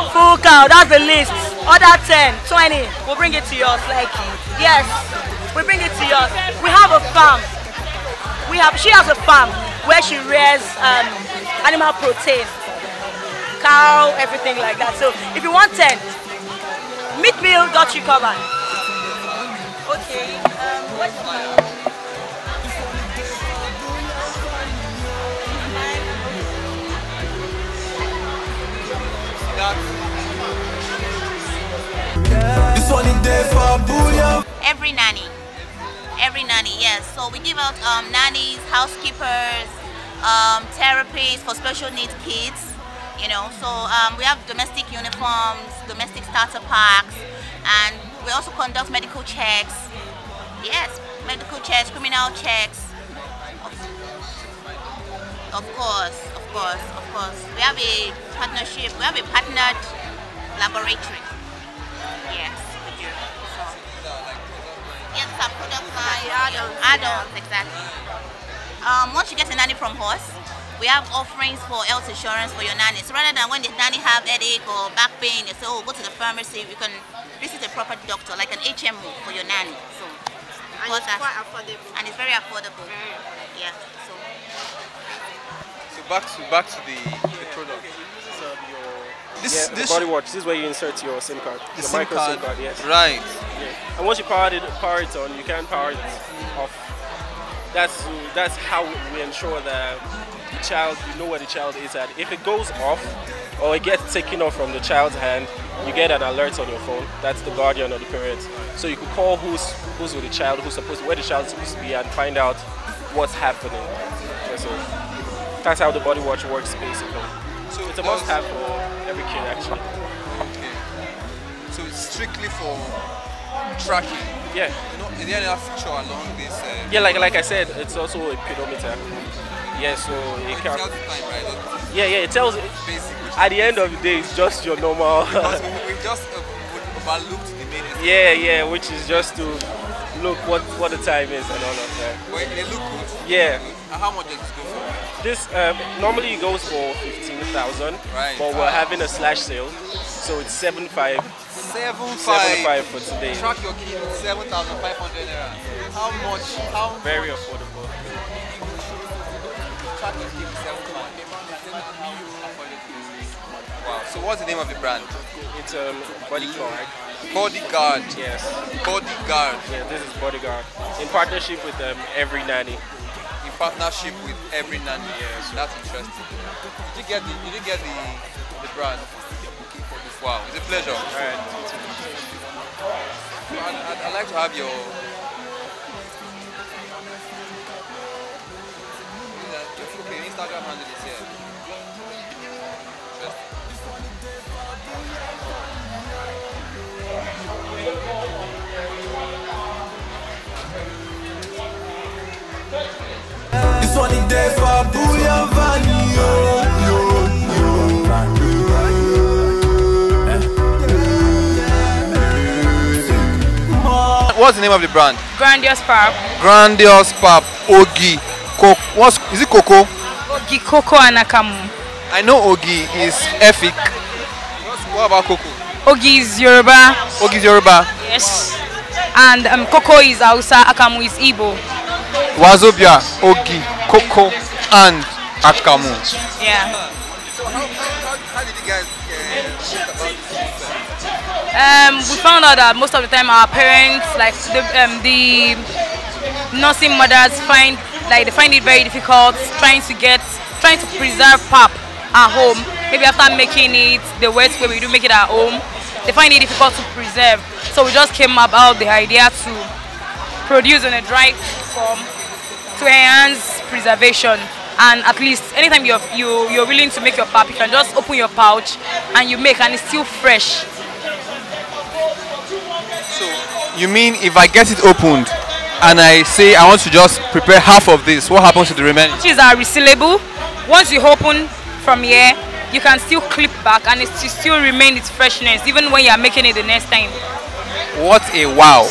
Full cow. That's the list. Order 10, 20. We'll bring it to yours. Like, yes, we bring it to yours. We have a farm. We have. She has a farm where she rears um, animal protein, cow, everything like that. So if you want 10, meat meal got you covered. Every nanny. Every nanny, yes. So we give out um, nannies, housekeepers, um, therapies for special needs kids. You know, so um, we have domestic uniforms, domestic starter packs, and we also conduct medical checks. Yes, medical checks, criminal checks. Of course, of course, of course. We have a partnership. We have a partnered laboratory. Yes, we do. So, yes, our product line. Add-ons, Add-ons, exactly. Um, once you get a nanny from us, we have offerings for health insurance for your nanny. So rather than when the nanny have headache or back pain, they say, oh, go to the pharmacy. You can visit a proper doctor, like an HMO for your nanny. So, And it's that- quite affordable. and it's very affordable. Yeah. So. So back to back to the, the product. This yeah, this the body watch. This is where you insert your SIM card. the SIM micro card. SIM card. Yes. Right. Yeah. And once you power it, power it on, you can power it off. That's that's how we ensure that the child, you know where the child is at. If it goes off or it gets taken off from the child's hand, you get an alert on your phone. That's the guardian or the parents. So you could call who's who's with the child, who's supposed where the child's supposed to be, and find out what's happening. So that's how the body watch works basically. So it's a must-have for every kid actually. Okay. So it's strictly for tracking. Yeah. You know, is there any feature along this? Uh, Yeah, like like I said, it's also a pedometer. Yeah, so it it can. tells the time, right? It? Yeah, yeah, it tells. Basic. At the end of the day, it's just your normal. Because [LAUGHS] we we just uh, overlooked the main yeah, yeah, which is just to look what what the time is and all of that. But they look good. Yeah. And how much does this go for? This um, normally goes for fifteen thousand, Right. but we're having a slash sale, so it's seven five. Seven Seven five. five for today. Track your kid with seven thousand five hundred naira. How much? How Very much? affordable. Track your kid with seven five. How affordable is this? Wow. So what's the name of the brand? It's um bodyguard. Bodyguard. Yes. Bodyguard. Yeah, this is bodyguard in partnership with um, Every Nanny. Partnership with every nanny. Yes. That's interesting. Did you get the? Did you get the the brand? Wow. It's a pleasure. Alright. So I'd, I'd, I'd like to have your. Your Instagram This one is there for Booyah Valley, yo, What's the name of the brand? Grandiose Pop. Grandiose Pap Ogi. Co- what's is it Coco? Ogi Coco and Akamu. I know Ogi is Efik. What about Coco? Ogi is Yoruba. Ogi is Yoruba. Yes. And um, Coco is Hausa, Akamu is Igbo. Wazobia, Ogi, Coco, and Akamu. Yeah. So how, how, how, did you guys? Um, we found out that most of the time our parents, like the, um, the nursing mothers, find like they find it very difficult trying to get, trying to preserve pap at home. Maybe after making it the wet way we do make it at home, they find it difficult to preserve. So we just came up about the idea to produce in a dry form to enhance preservation. And at least anytime you're, you, you're willing to make your pap, you can just open your pouch and you make and it's still fresh. So you mean if I get it opened and I say I want to just prepare half of this, what happens to the remaining? Which is are resealable. Once you open from here, you can still clip back and it still remain its freshness even when you are making it the next time. What a wow!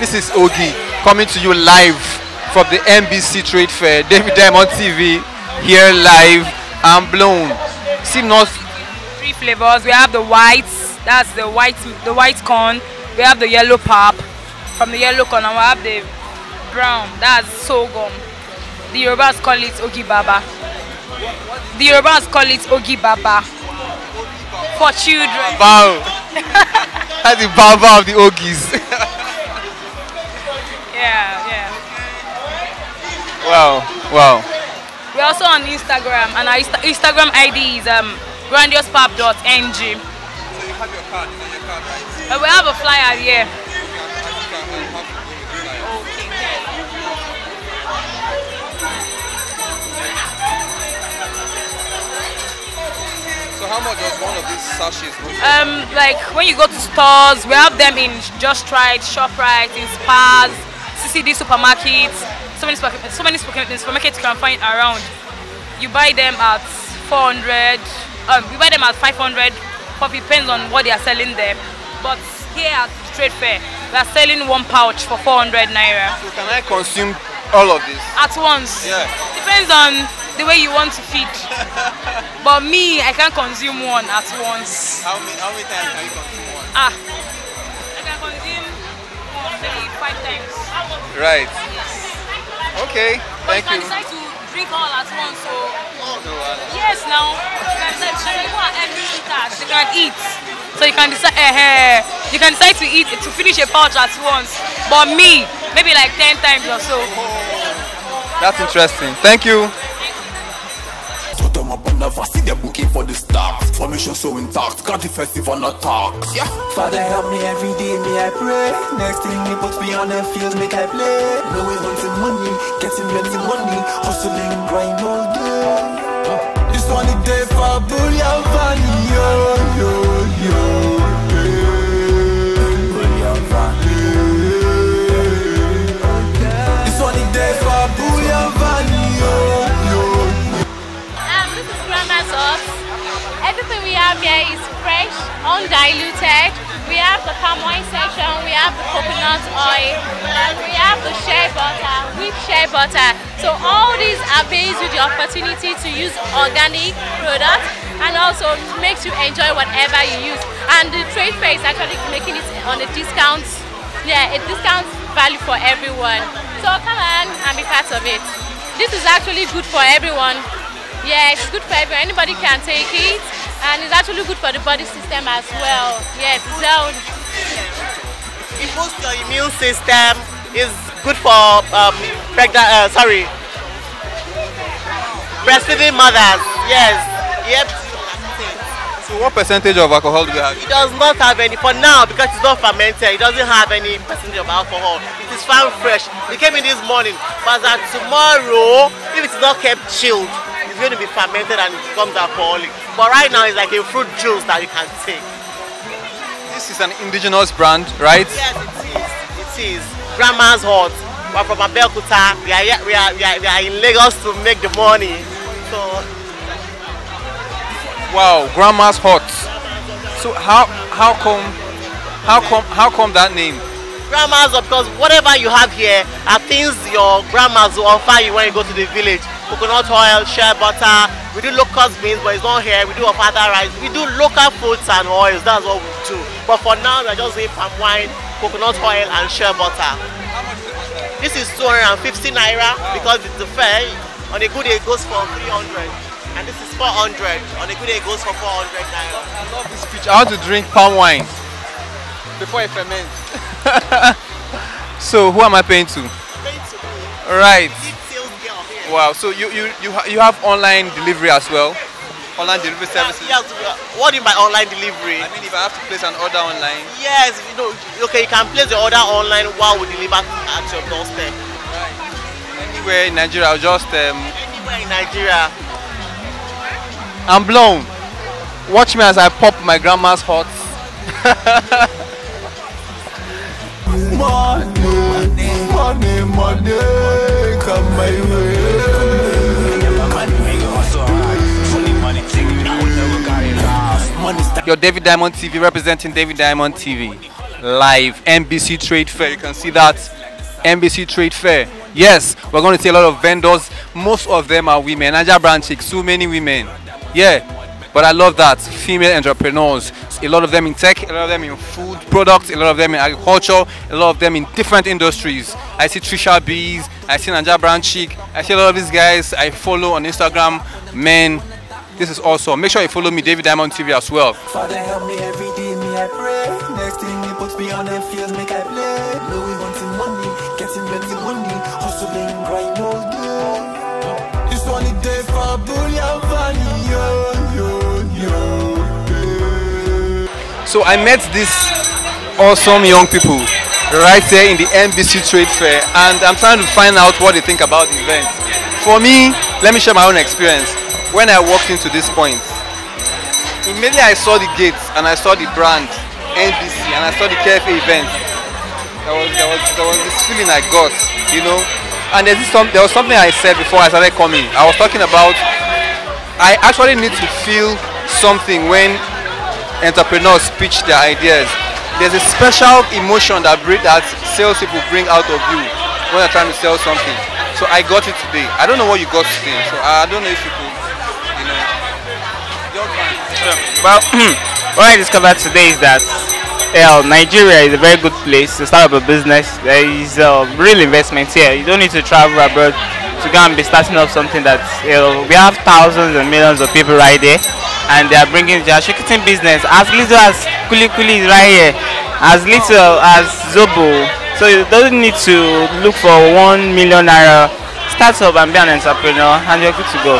This is Ogi coming to you live from the NBC Trade Fair. David Diamond TV here live and blown. See not Three flavors. We have the whites, that's the white the white corn. We have the yellow pap. From the yellow corn, and we have the brown, that's sorghum. The Yorubas call it Ogi Baba. The Yorubas call it Ogi Baba. For children. Wow. That's the baba of the Ogis. [LAUGHS] Yeah. Wow, wow. We're also on Instagram, and our Insta- Instagram ID is um, grandiosepap.ng. So you have your card, this is your card, right? Uh, we have a flyer here. So how much does one of these sachets go for? Um, like when you go to stores, we have them in Justrite, Shoprite, in Spars, CCD supermarkets, so many supermarkets, so many supermarkets you can find around. You buy them at 400, um, you buy them at 500, but depends on what they are selling there. But here at Trade Fair, we are selling one pouch for 400 naira So can I consume all of this? at once. Yeah. Depends on the way you want to feed. [LAUGHS] but me, I can consume one at once. How many, how many times can you consume one? Ah, I can consume maybe five times. Right. Okay, But thank you you. can decide to drink all at once. So No, uh, yes, now you can decide. And people are every eaters. They can eat. So you can decide. Uh, you can decide to eat to finish a pouch at once. But me, maybe like ten times or so. That's interesting. Thank you. Never see them booking for the stocks. Formation so intact, got defensive on attacks. Yeah. Father help me every day, me I pray. Next thing he put me on the field, make I play. No we hunting money, getting plenty money, hustling, grind all day. This one the day for Bullion Valley, here is fresh, undiluted. We have the palm wine section, we have the coconut oil, and we have the shea butter, whipped shea butter. So all these avails you the opportunity to use organic products and also makes you enjoy whatever you use. And the trade fair is actually making it on a discount, yeah, a discount value for everyone. So come on and be part of it. This is actually good for everyone. Yeah, it's good for everyone. Anybody can take it, and it's actually good for the body system as well. Yes, so It boosts your immune system. It's good for um, pregnant. Uh, sorry, breastfeeding mothers. Yes, yep. So what percentage of alcohol do you have? It does not have any for now because it's not fermented. It doesn't have any percentage of alcohol. It is farm fresh. It came in this morning, but as tomorrow, if it's not kept chilled, it's going to be fermented and it becomes alcoholic. But right now, it's like a fruit juice that you can take. This is an indigenous brand, right? Yes, it is. It is. Grandma's hot. We're from Abeokuta. We are, we are, we are, we are in Lagos to make the money. So Wow, grandma's hot. So how how come how come how come that name? grandmas, because whatever you have here are things your grandmas will offer you when you go to the village. Coconut oil, shea butter. We do locust beans, but it's not here. We do ofada rice. We do local foods and oils. That's what we do. But for now, we're just doing palm wine, coconut oil, and shea butter. This is 250 naira because it's the fair. On a good day, it goes for 300. And this is 400. On a good day, it goes for 400 naira. I love this picture. I want to drink palm wine before it ferments. [LAUGHS] so who am I paying to? Paying to me, Right. Wow. So you you you ha- you have online delivery as well? Online delivery services. Yes, what do you mean by online delivery? I mean, if I have to place an order online. Yes, you know, okay, you can place the order online while we deliver at your doorstep. Right. Anywhere in Nigeria, I'll just um, Anywhere in Nigeria. I'm blown. Watch me as I pop my grandma's hot. Money, money, money, come my Your David Diamond TV representing David Diamond TV. Live NBC Trade Fair. You can see that NBC Trade Fair. Yes, we're going to see a lot of vendors. Most of them are women. Naija Brand Chick, so many women. Yeah, but I love that. Female entrepreneurs. A lot of them in tech, a lot of them in food products, a lot of them in agriculture, a lot of them in different industries. I see Trisha Bees, I see Naija Brand Chick, I see a lot of these guys I follow on Instagram. Men, this is awesome. Make sure you follow me, David Diamond TV as well. Father help me every day, me I pray. Next thing he put me on make I play. No we wanting money, getting plenty money, hustling, grind all day. This the day for Bullion Valley, yo, yo, yo. So I met these awesome young people right here in the NBC Trade Fair and I'm trying to find out what they think about the event. For me, let me share my own experience. When I walked into this point, immediately I saw the gates and I saw the brand NBC and I saw the KFA event. There was, there was, there was this feeling I got, you know. And there's some, there was something I said before I started coming. I was talking about I actually need to feel something when entrepreneurs pitch their ideas. There's a special emotion that that salespeople bring out of you when they're trying to sell something. So I got it today. I don't know what you got today. So I don't know if you could. Well, [CLEARS THROAT] what I discovered today is that yeah, Nigeria is a very good place to start up a business. There is uh, real investment here. You don't need to travel abroad to go and be starting up something that we have thousands and millions of people right there, and they are bringing their shooting business as little as Kuli Kuli is right here, as little as Zobo. So you don't need to look for one million naira. Start up and be an entrepreneur, and you're good to go,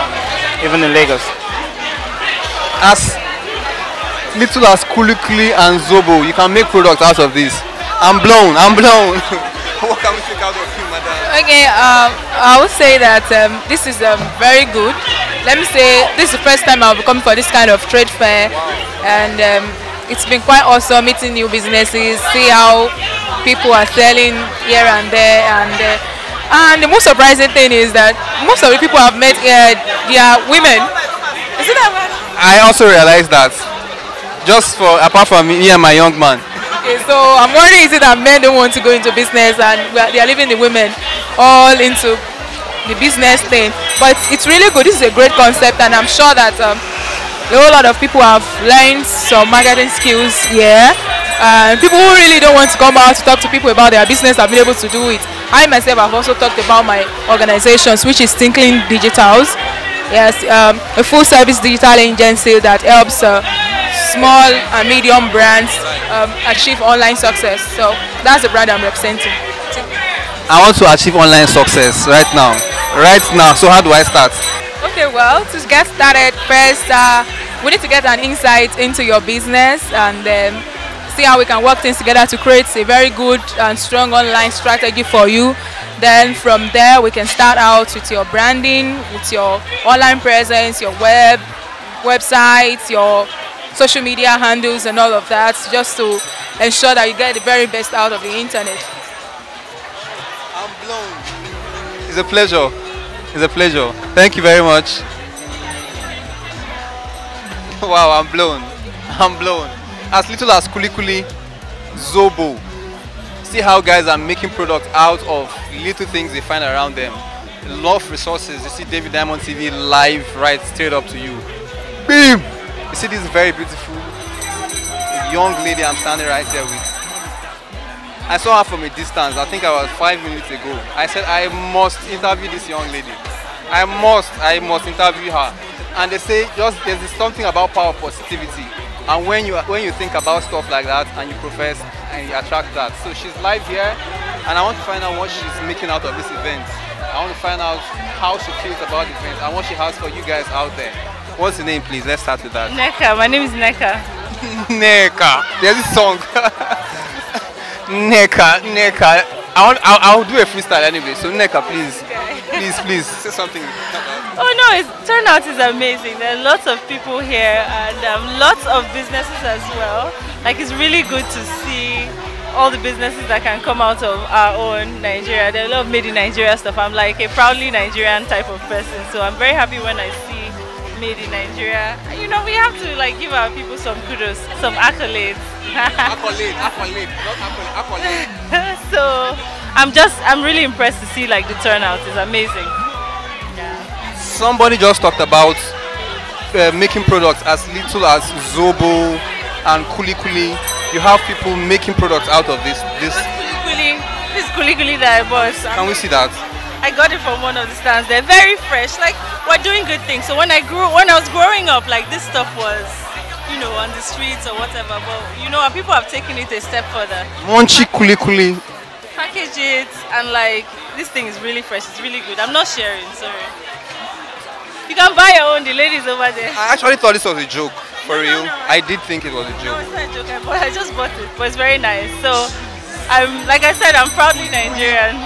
even in Lagos. As little as Kulikuli and Zobo, you can make products out of this. I'm blown. I'm blown. [LAUGHS] what can we take out of you, madam? Okay, um, I would say that um, this is um, very good. Let me say this is the first time I'll be coming for this kind of trade fair, and um, it's been quite awesome meeting new businesses, see how people are selling here and there, and uh, and the most surprising thing is that most of the people I've met here, they are women. Is it that right? I also realized that just for apart from me and my young man. Okay, so I'm wondering is it that men don't want to go into business and they are leaving the women all into the business thing. But it's, really good. This is a great concept, and I'm sure that um, a whole lot of people have learned some marketing skills here. And people who really don't want to come out to talk to people about their business have been able to do it. I myself have also talked about my organizations, which is Tinkling Digitals. Yes, um, a full service digital agency that helps uh, small and medium brands um, achieve online success. So that's the brand I'm representing. I want to achieve online success right now. Right now. So how do I start? Okay, well, to get started, first uh, we need to get an insight into your business and um, see how we can work things together to create a very good and strong online strategy for you. Then from there, we can start out with your branding, with your online presence, your web, websites, your social media handles and all of that, just to ensure that you get the very best out of the internet. I'm blown. It's a pleasure. It's a pleasure. Thank you very much. [LAUGHS] wow, I'm blown. I'm blown. As little as Kulikuli, Zobo. See how guys are making products out of little things they find around them. Of resources. You see David Diamond TV live right straight up to you. Beam! You see this very beautiful young lady I'm standing right here with. I saw her from a distance. I think I was five minutes ago. I said I must interview this young lady. I must, I must interview her. And they say just there's something about power positivity. And when you when you think about stuff like that and you profess and you attract that. So she's live here and I want to find out what she's making out of this event. I want to find out how she feels about the event and what she has for you guys out there. What's your name please? Let's start with that. Neka, my name is Neka. [LAUGHS] Neka. There's a song. [LAUGHS] Neka, Neka. I want, I'll, I'll do a freestyle anyway. So Neka, please, please, please say something. [LAUGHS] Oh no, it's, turnout is amazing. There are lots of people here and um, lots of businesses as well. Like it's really good to see all the businesses that can come out of our own Nigeria. There are a lot of made in Nigeria stuff. I'm like a proudly Nigerian type of person, so I'm very happy when I see made in Nigeria. You know, we have to like give our people some kudos, some accolades. accolade, accolade, not accolade, accolade. [LAUGHS] so I'm just, I'm really impressed to see like the turnout is amazing. Somebody just talked about uh, making products as little as Zobo and Kuli Kuli. You have people making products out of this. This. Kuli, kuli, this Kuli Kuli that I bought. Can we see that? I got it from one of the stands. They're very fresh. Like we're doing good things. So when I grew, when I was growing up, like this stuff was, you know, on the streets or whatever. But you know, people have taken it a step further. Munchi Kuli Kuli. Package it and like this thing is really fresh. It's really good. I'm not sharing. Sorry. You can buy your own. The ladies over there. I actually thought this was a joke. For No, no, real, no. I did think it was a joke. No, it's not a joke. I, bought, I just bought it, but it's very nice. So, I'm like I said, I'm proudly Nigerian.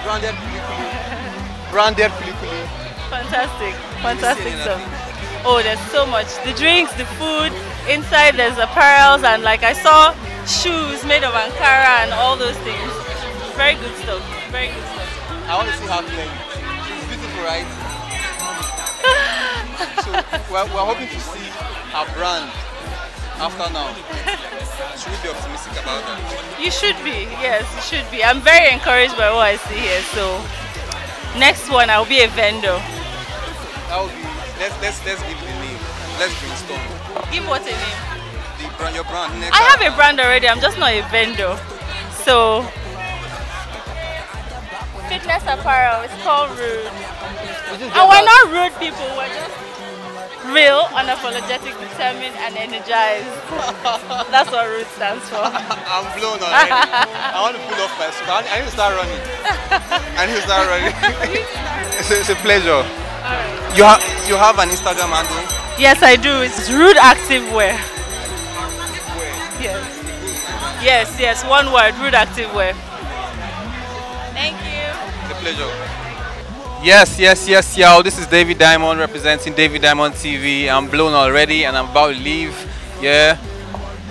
Branded Kuli Kuli. Branded Kuli Kuli. Fantastic, fantastic stuff. Oh, there's so much. The drinks, the food. Inside there's apparels and like I saw shoes made of Ankara and all those things. Very good stuff. Very good stuff. I want to see her playing. She's beautiful, right? So we're, we're hoping to see our brand after now. Should we be optimistic about that? You should be, yes, you should be. I'm very encouraged by what I see here. So next one I'll be a vendor. That would be. Let's let's let's give the name. Let's brainstorm. Give what a name? The brand, your brand. Next I have a brand already, I'm just not a vendor. So fitness apparel, it's called Rude. And we're not rude people, we're just real, unapologetic, determined and energized. [LAUGHS] That's what Rude stands for. [LAUGHS] I'm blown already. I want to pull off my suit. I [LAUGHS] I need to start running. I need to start running. it's, a, it's a pleasure. You have you have an Instagram handle. Yes, I do. It's Rude Active Wear. Yes. Yes, yes. One word. Rude Active Wear. Thank you. Pleasure. Yes, yes, yes, y'all. This is David Diamond representing David Diamond TV. I'm blown already and I'm about to leave. Yeah,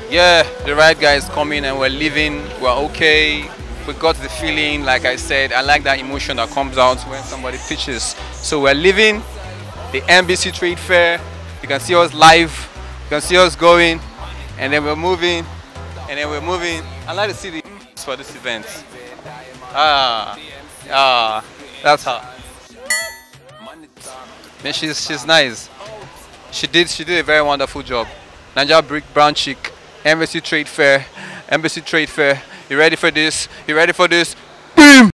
yeah, the right guy is coming and we're leaving. We're okay. We got the feeling, like I said, I like that emotion that comes out when somebody pitches. So we're leaving the NBC Trade Fair. You can see us live. You can see us going. And then we're moving. And then we're moving. I like to see the for this event. Ah, ah, that's her. Man, she's she's nice. She did she did a very wonderful job. Nigeria Brick Brown Chick, NBC Trade Fair, NBC Trade Fair. You ready for this? You ready for this? Boom!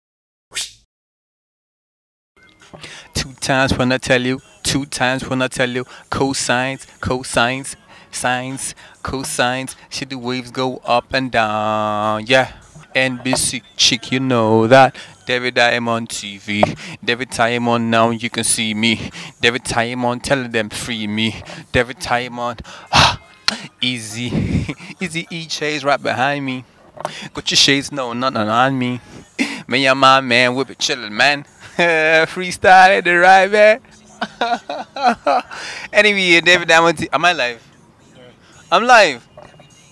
Two times when I tell you, two times when I tell you, cosines, cosines, sines, cosines. See the waves go up and down. Yeah. NBC chick, you know that. David Diamond TV. David Diamond now you can see me. David Diamond telling them free me. David Diamond. Ah, [GASPS] easy. [LAUGHS] easy E chase right behind me. Got your shades, no, nothing on me. Me and my man, we be chillin', man. [LAUGHS] Freestyle the right, man. [LAUGHS] anyway, David Diamond. Am I live? I'm live.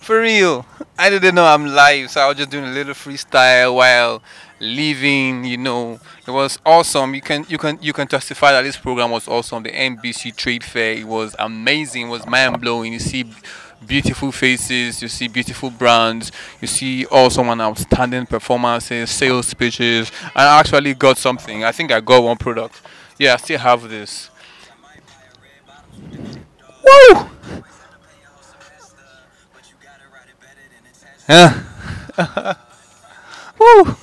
For real. I didn't know I'm live, so I was just doing a little freestyle while leaving. You know, it was awesome. You can you can you can testify that this program was awesome. The NBC Trade Fair, it was amazing. It was mind blowing. You see beautiful faces, you see beautiful brands, you see also an outstanding performances, sales pitches. I actually got something. I think I got one product. Yeah, I still have this. Woo! [LAUGHS] Yeah. [LAUGHS] Woo!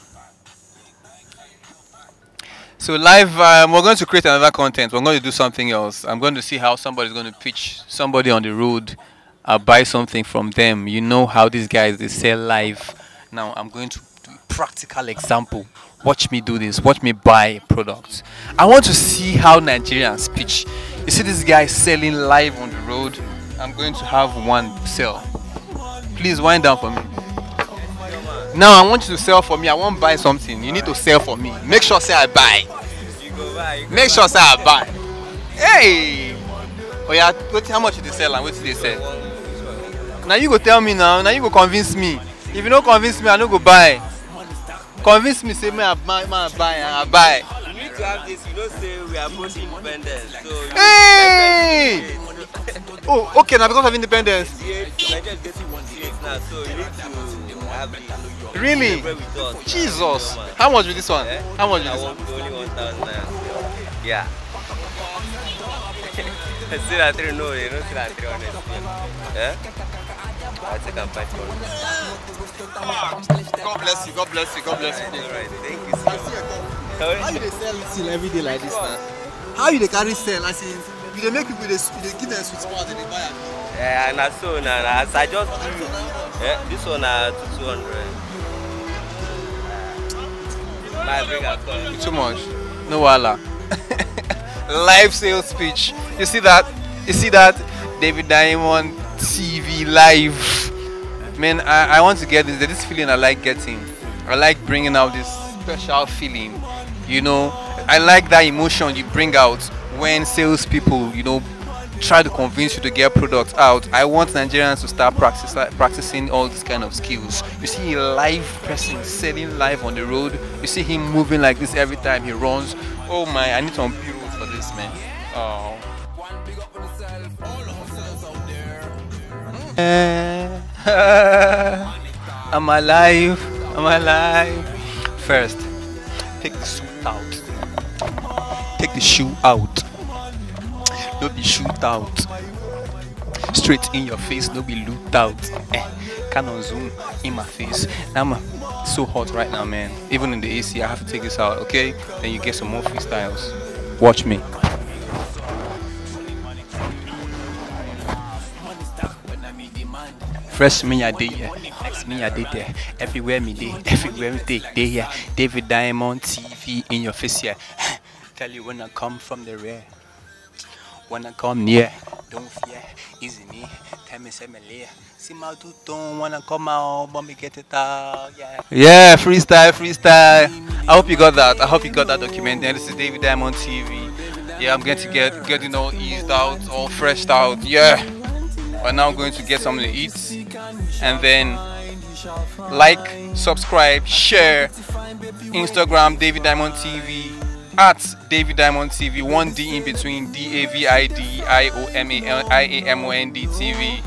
So live, um, we're going to create another content. We're going to do something else. I'm going to see how somebody's going to pitch somebody on the road. I'll buy something from them. You know how these guys they sell live. Now I'm going to do a practical example. Watch me do this. Watch me buy products. I want to see how Nigerians pitch. You see this guy selling live on the road. I'm going to have one sell. Please wind down for me. Now I want you to sell for me. I want to buy something. You need to sell for me. Make sure say I buy. Make sure say I buy. Hey. Oh yeah, how much did they sell and what did they sell? Now you go tell me now. Now you go convince me. If you don't convince me, I no go buy. Convince me, say me I buy, I buy, I buy. You need to have this, you know, say we are both independent. So you Hey! Oh, okay. Now because of independence. Nigeria is getting serious now, so you need to have this. Really? Us. Jesus. How much with this one? Eh? How much with I this one? only 1,000 naira. Yeah. [LAUGHS] Still at three, no, you know, still at 300. Yeah? I think I'm fight for it. God bless you. God bless you. God bless you. Alright, thank you. Sorry? How you dey sell till every day like this now? How you dey carry sell? As in, you dey make people you dey give them sweet spot and they buy am. Yeah, na so na na as I just do. Yeah, this one na to 200. Too much. No wahala. [LAUGHS] live sales speech. You see that? You see that? David Diamond TV live. Man, I, I want to get this. This feeling I like getting. I like bringing out this special feeling. You know, I like that emotion you bring out when salespeople, you know, try to convince you to get products out. I want Nigerians to start practice, practicing all these kind of skills. You see a live person selling live on the road. You see him moving like this every time he runs. Oh my, I need some B-rolls for this man. Oh. Eh. [LAUGHS] I'm alive. I'm alive. First, take the suit out. Take the shoe out. No be shoot out. Straight in your face, no be looked out. Eh, Canon zoom in my face. I'm so hot right now, man. Even in the AC, I have to take this out, okay? Then you get some more freestyles. Watch me. Fresh me yeah. Next me I did there. Everywhere me day. Everywhere me day. Day yeah. David Diamond TV in your face yeah. [LAUGHS] Tell you when I come from the rear. I come near. don't fear, easy me, tell me. See my do don't wanna come out, but me get it out, yeah. Yeah, freestyle, freestyle. I hope you got that. I hope you got that document. And this is David Diamond TV. Yeah, I'm going to get getting all eased out, all freshed out. Yeah. But now I'm going to get something to eat. And then like, subscribe, share. Instagram David Diamond TV at David Diamond TV. One D in between D A V I D I O M A L I A M O N D TV.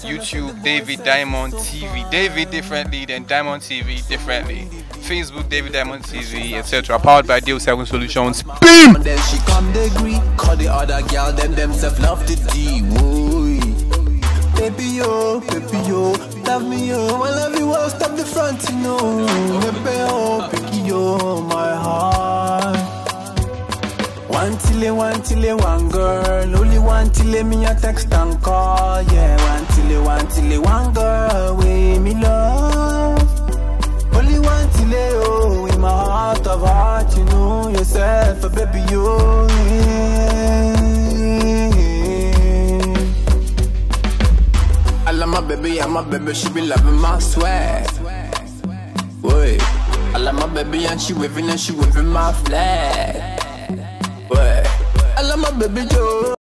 YouTube David Diamond TV. David differently than Diamond TV differently. Facebook David Diamond TV, etc. Powered by Deal 7 Solutions. Boom! Then she come the agree, call the other girl, them themself love the D. Baby yo, baby yo, love me yo, I love you, I'll stop the front, you know. Oh, baby yo, picky yo, my heart. One till one till one girl, only one till me a text and call, yeah. One till one till one girl, we me love. Only one till oh, in my heart of heart, you know yourself, a baby you. Yeah. I love my baby, and my baby, she be loving my swag. Wait, I love my baby, and she waving and she waving my flag. I love my baby, Joe.